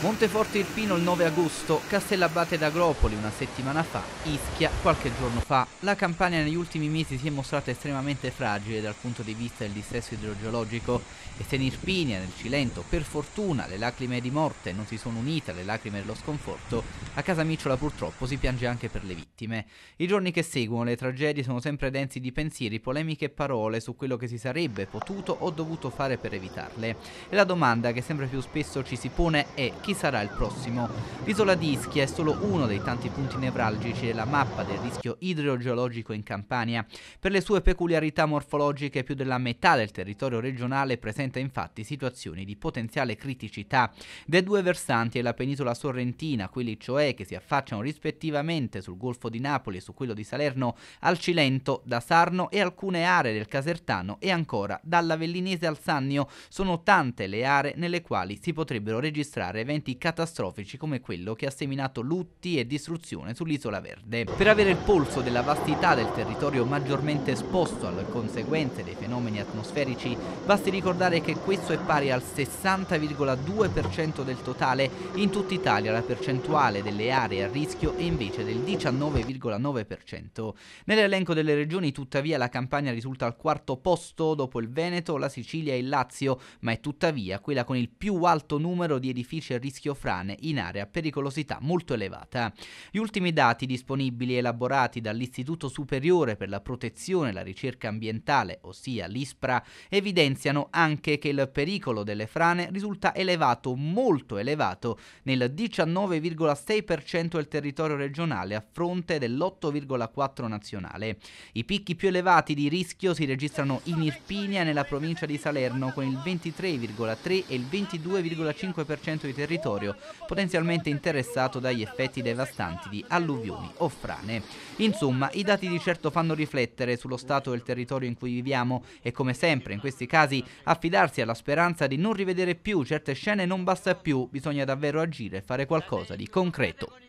Monteforte Irpino il 9 agosto, Castellabate d'Agropoli una settimana fa, Ischia qualche giorno fa. La Campania negli ultimi mesi si è mostrata estremamente fragile dal punto di vista del dissesto idrogeologico e se in Irpinia, nel Cilento, per fortuna le lacrime di morte non si sono unite alle lacrime dello sconforto, a casa Micciola purtroppo si piange anche per le vittime. I giorni che seguono le tragedie sono sempre densi di pensieri, polemiche e parole su quello che si sarebbe potuto o dovuto fare per evitarle. E la domanda che sempre più spesso ci si pone è chi sarà il prossimo. L'isola di Ischia è solo uno dei tanti punti nevralgici della mappa del rischio idrogeologico in Campania. Per le sue peculiarità morfologiche più della metà del territorio regionale presenta infatti situazioni di potenziale criticità. Dai due versanti è la penisola sorrentina, quelli cioè che si affacciano rispettivamente sul Golfo di Napoli e su quello di Salerno, al Cilento, da Sarno e alcune aree del Casertano e ancora dall'Avellinese al Sannio. Sono tante le aree nelle quali si potrebbero registrare eventi eventi catastrofici come quello che ha seminato lutti e distruzione sull'isola verde. Per avere il polso della vastità del territorio maggiormente esposto alle conseguenze dei fenomeni atmosferici, basti ricordare che questo è pari al 60,2% del totale, in tutta Italia la percentuale delle aree a rischio è invece del 19,9%. Nell'elenco delle regioni tuttavia la Campania risulta al quarto posto dopo il Veneto, la Sicilia e il Lazio, ma è tuttavia quella con il più alto numero di edifici a rischio rischio frane in area pericolosità molto elevata. Gli ultimi dati disponibili elaborati dall'Istituto Superiore per la Protezione e la Ricerca Ambientale, ossia l'ISPRA, evidenziano anche che il pericolo delle frane risulta elevato, molto elevato, nel 19,6% del territorio regionale a fronte dell'8,4% nazionale. I picchi più elevati di rischio si registrano in Irpinia nella provincia di Salerno con il 23,3 e il 22,5% di territorio territorio potenzialmente interessato dagli effetti devastanti di alluvioni o frane. Insomma, i dati di certo fanno riflettere sullo stato del territorio in cui viviamo e come sempre in questi casi affidarsi alla speranza di non rivedere più certe scene non basta più, bisogna davvero agire e fare qualcosa di concreto.